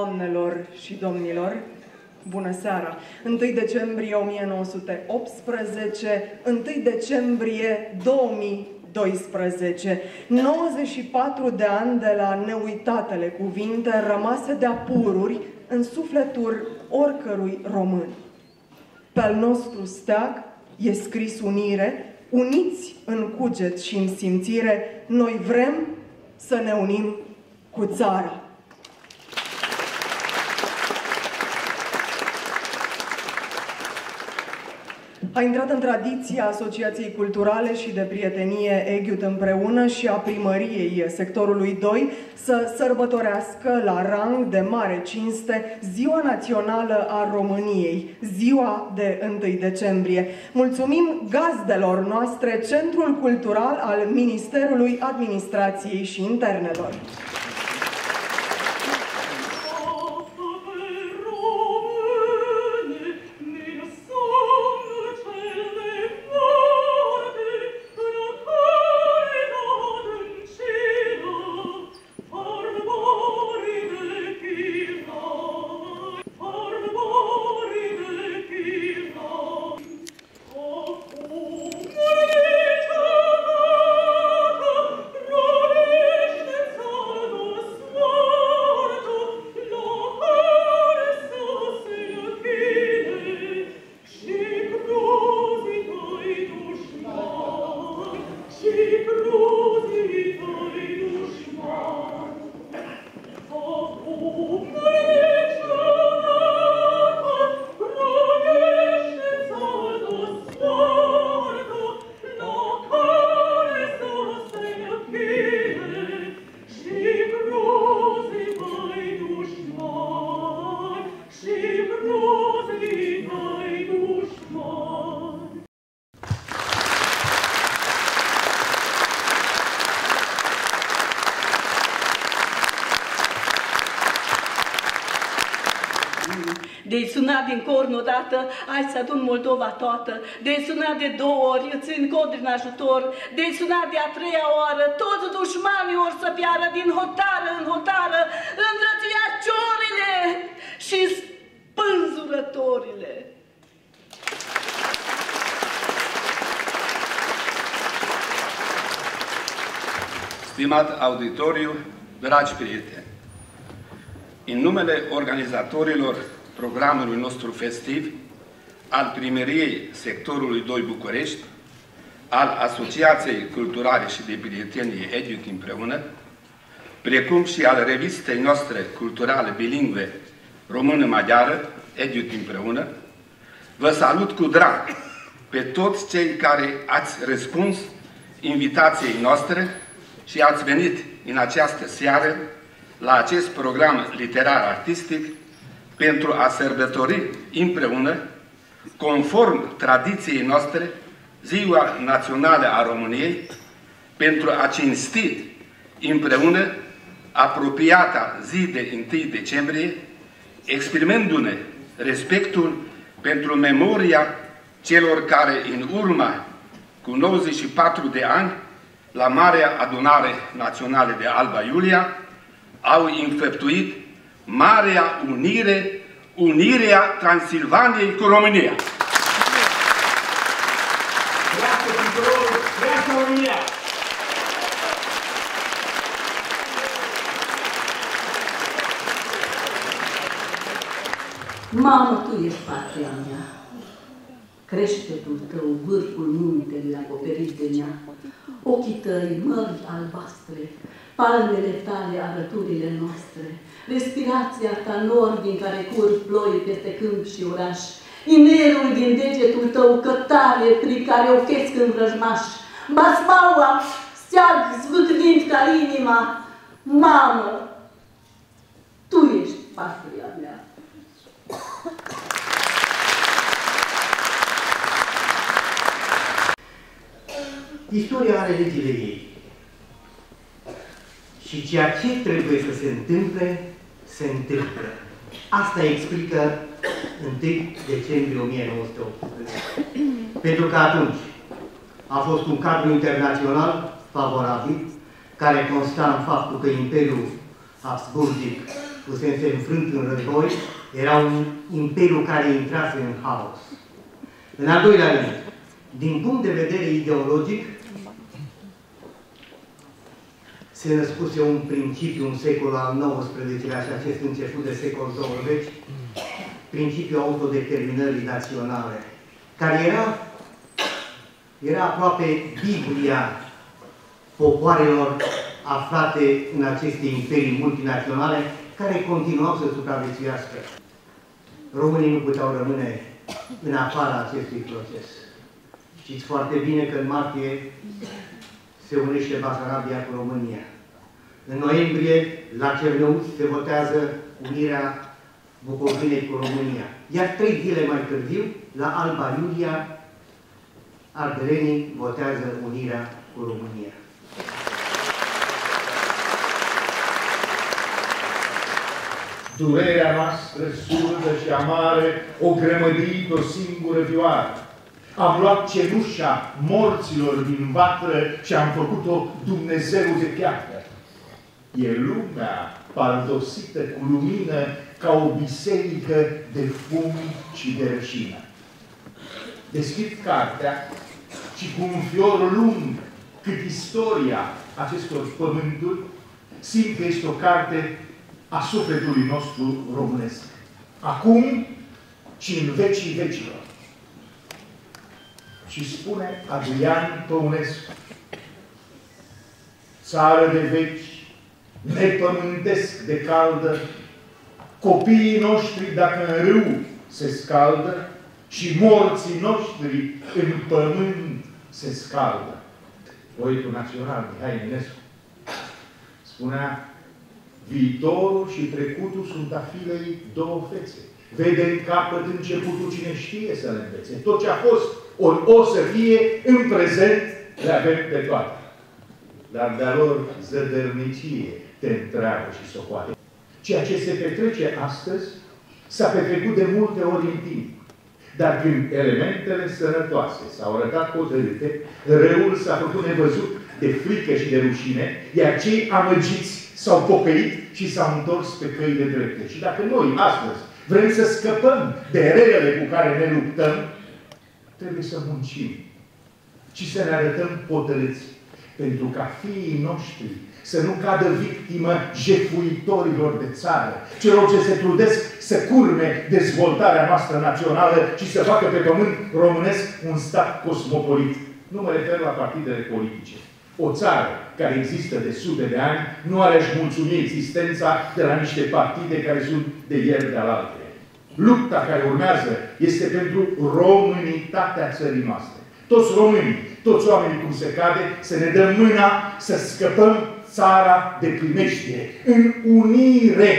Excelențe, doamnelor și domnilor, bună seara! 1 decembrie 1918, 1 decembrie 2012, 94 de ani de la neuitatele cuvinte rămase de apururi în sufletul oricărui român. Pe al nostru steag e scris unire, uniți în cuget și în simțire, noi vrem să ne unim cu țara. A intrat în tradiția Asociației Culturale și de Prietenie Eghiut împreună și a primăriei sectorului 2 să sărbătorească la rang de mare cinste Ziua Națională a României, ziua de 1 decembrie. Mulțumim gazdelor noastre, Centrul Cultural al Ministerului Administrației și Internelor. De suna din corn odată, hai să adun Moldova toată, de suna de două ori, îți țin cod în ajutor, de suna de a treia oară, toți dușmanii or să piară din hotară în hotară, îndrăția ciorile și spânzurătorile. Stimat auditoriu, dragi prieteni, în numele organizatorilor programului nostru festiv, al primăriei sectorului 2 București, al Asociației Culturale și de Prietenie Educ împreună, precum și al revistei noastre culturale bilingve română-maghiară, Educ împreună, vă salut cu drag pe toți cei care ați răspuns invitației noastre și ați venit în această seară la acest program literar-artistic pentru a sărbători împreună, conform tradiției noastre, Ziua Națională a României, pentru a cinsti împreună apropiata zi de 1 decembrie, exprimându-ne respectul pentru memoria celor care în urma cu 94 de ani la Marea Adunare Națională de Alba Iulia au înfăptuit Marea Unire, unirea Transilvaniei cu România. România! Mamă, tu ești patria mea. Creștetul tău, vârful muntelui acoperit de nea, ochii tăi, mări albastre, palmele tale, arăturile noastre, respirația ta nor din care curg ploi peste câmp și oraș, inelul din degetul tău cătare prin care o chesc în vrăjmaș, basmaua, steag zvâcnind ca inima, mamă, tu ești patria mea. Istoria are legile ei. Și ceea ce trebuie să se întâmple, se întâmplă. Asta explică 1 decembrie 1918. Pentru că atunci a fost un cadru internațional favorabil, care consta în faptul că Imperiul Habsburgic fusese înfrânt în război, era un imperiu care intrase în haos. În al doilea rând, din punct de vedere ideologic, se născuse un principiu în secolul al XIX-lea și acest început de secol 20, principiul autodeterminării naționale, care era, era aproape Biblia popoarelor aflate în aceste imperii multinaționale, care continuau să supraviețuiască. Românii nu puteau rămâne în afara acestui proces. Știți foarte bine că în martie se unește Basarabia cu România. În noiembrie, la Cernăuți, se votează unirea Bucovinei cu România. Iar trei zile mai târziu, la Alba Iulia, ardelenii votează unirea cu România. Durerea noastră surdă și amară o grămădit o singură vioară. Am luat cenușa morților din vatră și am făcut-o Dumnezeu de piatră. E lumea pardosită cu lumină ca o biserică de fum și de rășină. Deschid cartea și cu un fior lung cât istoria acestor pământuri, simt că este o carte a sufletului nostru românesc. Acum și în vecii vecilor. Și spune Adrian Păunescu, țară de veci, nepământesc de caldă, copiii noștri dacă în râu se scaldă și morții noștri în pământ se scaldă. Poetul național, Mihai Eminescu, spunea Viitorul și trecutul sunt a filei două fețe. Vede în capăt începutul cine știe să le învețe. Tot ce a fost, ori o să fie, în prezent, le avem pe toate. Dar de-a lor zădărnicie te întreabă și socoate. Ceea ce se petrece astăzi s-a petrecut de multe ori în timp. Dar când elementele sănătoase s-au arătat hotărâte, răul s-a făcut nevăzut de frică și de rușine, iar cei amăgiți s-au pocăit și s-au întors pe căile drepte. Și dacă noi, astăzi, vrem să scăpăm de relele cu care ne luptăm, trebuie să muncim și să ne arătăm potălăți. Pentru ca fiii noștri să nu cadă victimă jefuitorilor de țară, celor ce se trudesc să curme dezvoltarea noastră națională și să facă pe pământ românesc un stat cosmopolit. Nu mă refer la partidele politice. O țară care există de sute de ani nu are și mulțumi existența de la niște partide care sunt de ieri de alaltă. Lupta care urmează este pentru românitatea țării noastre. Toți românii, toți oamenii cum se cade, să ne dăm mâna să scăpăm țara de primește. În unire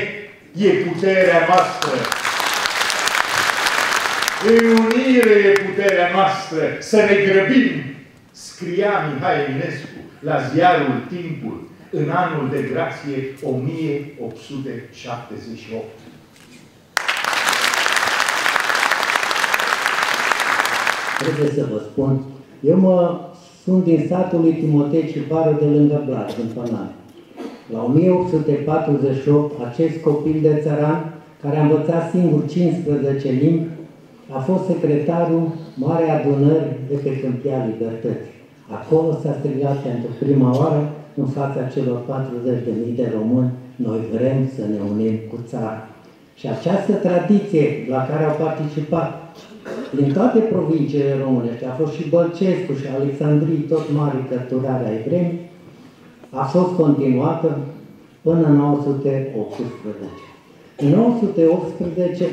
e puterea noastră. În unire e puterea noastră să ne grăbim, scria Mihai Eminescu la ziarul Timpul în anul de grație 1878. Trebuie să vă spun, eu mă sunt din satul lui Timotei Ciparu de lângă Blaj, în Pănare. La 1848, acest copil de țăran, care a învățat singur 15 limbi, a fost secretarul Mare Adunări de pe Câmpia Libertății. Acolo s-a strigat pentru prima oară, în fața celor 40.000 de români, noi vrem să ne unim cu țara. Și această tradiție la care au participat din toate provinciile românești, a fost și Bălcescu și Alexandrii, tot mari cărturare ai vremii, a fost continuată până în 918. În 918,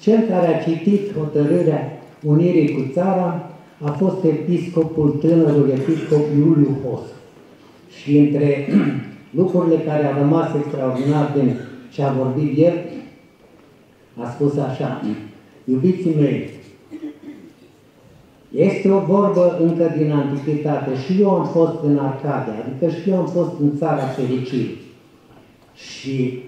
cel care a citit hotărârea unirii cu țara a fost episcopul, tânărul episcop Iuliu Hos. Și între lucrurile care a rămas extraordinar din ce a vorbit el, a spus așa, iubiții mei, este o vorbă încă din Antichitate. Și eu am fost în Arcadia, adică și eu am fost în țara fericirii. Și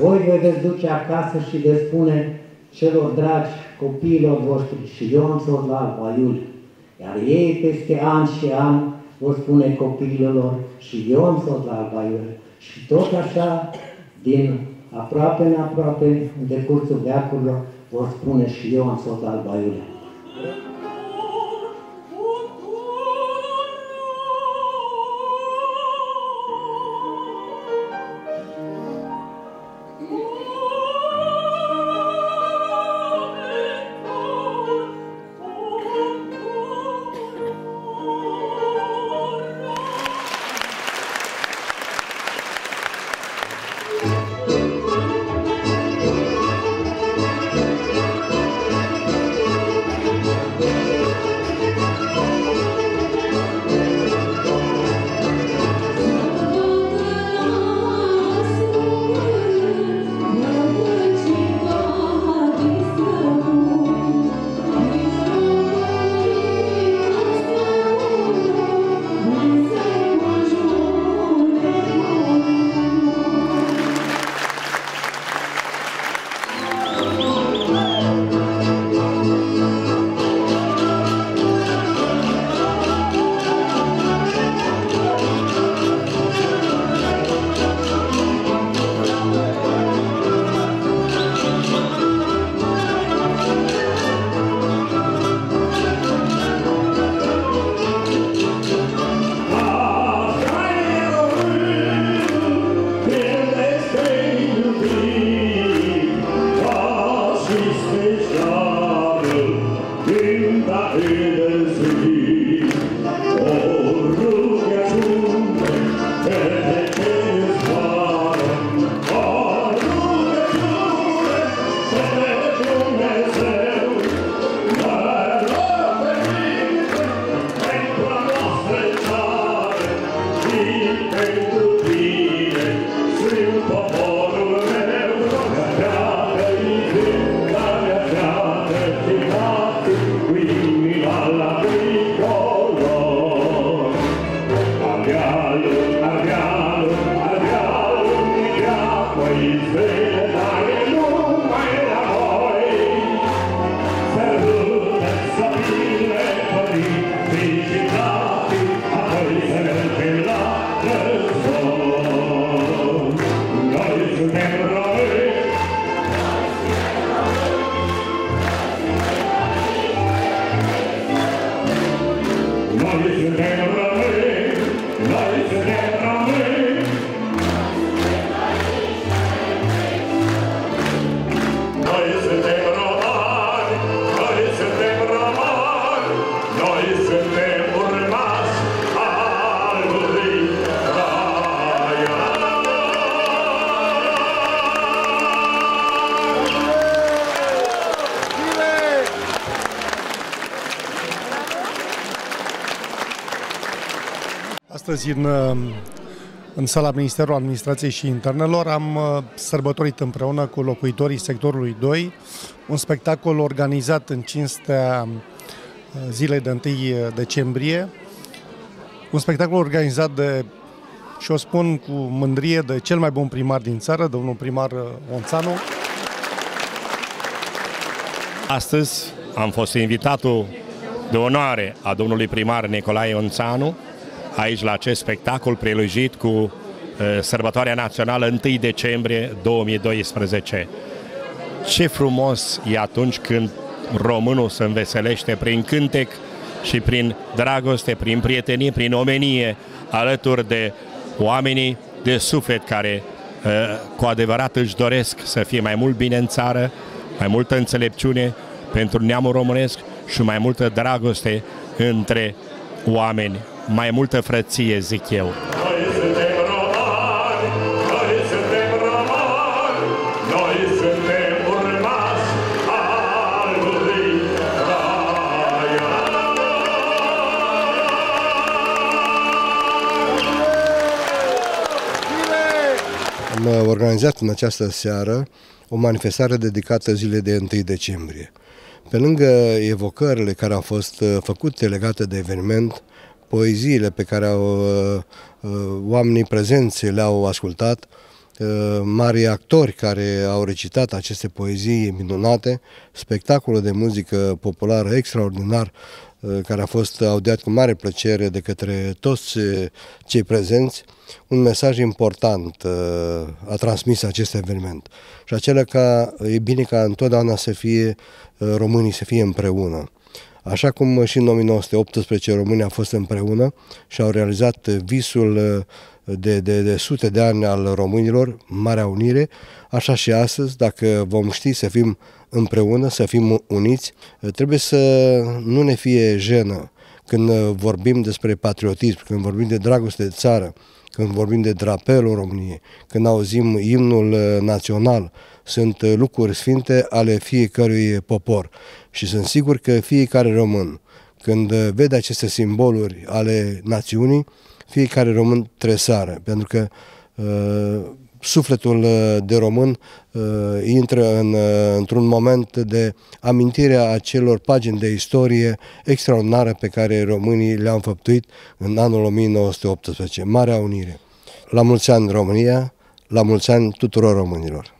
voi vă veți duce acasă și veți spune celor dragi copiilor voștri și eu am fost la Alba Iulia. Iar ei peste ani și ani vor spune copiilor și eu am fost la Alba Iulia. Și tot așa, din aproape neaproape, în decursul veacurilor, vor spune și eu am fost Alba Iulia. away. Astăzi, în, în sala Ministerului Administrației și Internelor, am uh, sărbătorit împreună cu locuitorii sectorului 2 un spectacol organizat în cinstea uh, zilei de 1 decembrie, un spectacol organizat de, și o spun cu mândrie, de cel mai bun primar din țară, domnul primar uh, Onțanu. Astăzi am fost invitatul de onoare a domnului primar Nicolae Onțanu, aici la acest spectacol prelujit cu uh, sărbătoarea națională 1 decembrie 2012. Ce frumos e atunci când românul se înveselește prin cântec și prin dragoste, prin prietenie, prin omenie, alături de oamenii de suflet care uh, cu adevărat își doresc să fie mai mult bine în țară, mai multă înțelepciune pentru neamul românesc și mai multă dragoste între oameni mai multă frăție, zic eu. Am organizat în această seară o manifestare dedicată zilei de 1 decembrie. Pe lângă evocările care au fost uh, făcute legate de eveniment, poeziile pe care au, uh, uh, oamenii prezenți le-au ascultat, mari actori care au recitat aceste poezii minunate, spectacolul de muzică populară extraordinar Uh, care a fost audiat cu mare plăcere de către toți uh, cei prezenți, un mesaj important uh, a transmis acest eveniment. Și acela că e bine ca întotdeauna să fie românii să fie împreună. Așa cum și în 1918 românii au fost împreună și au realizat visul de, de, de sute de ani al românilor, Marea Unire, așa și astăzi, dacă vom ști să fim împreună, să fim uniți, trebuie să nu ne fie jenă când vorbim despre patriotism, când vorbim de dragoste de țară, când vorbim de drapelul României, când auzim imnul național, sunt lucruri sfinte ale fiecărui popor și sunt sigur că fiecare român, când vede aceste simboluri ale națiunii, fiecare român tresară, pentru că uh, sufletul uh, de român uh, intră în, uh, într-un moment de amintire a acelor pagini de istorie extraordinară pe care românii le-au făptuit în anul 1918, Marea Unire. La mulți ani România, la mulți ani tuturor românilor!